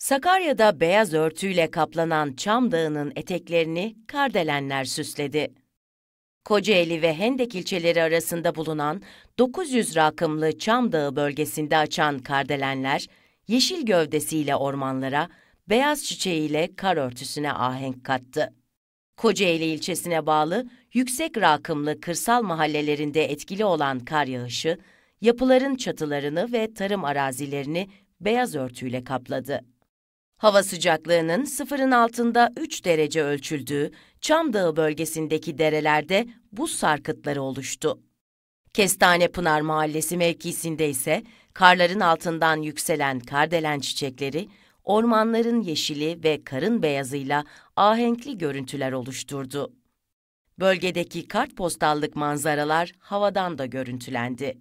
Sakarya'da beyaz örtüyle kaplanan Çam Dağı'nın eteklerini kardelenler süsledi. Kocaeli ve Hendek ilçeleri arasında bulunan 900 rakımlı Çam Dağı bölgesinde açan kardelenler, yeşil gövdesiyle ormanlara, beyaz çiçeğiyle kar örtüsüne ahenk kattı. Kocaeli ilçesine bağlı yüksek rakımlı kırsal mahallelerinde etkili olan kar yağışı, yapıların çatılarını ve tarım arazilerini beyaz örtüyle kapladı. Hava sıcaklığının sıfırın altında 3 derece ölçüldüğü Çam Dağı bölgesindeki derelerde buz sarkıtları oluştu. Kestane Pınar Mahallesi mevkisinde ise karların altından yükselen kardelen çiçekleri, ormanların yeşili ve karın beyazıyla ahenkli görüntüler oluşturdu. Bölgedeki kartpostallık manzaralar havadan da görüntülendi.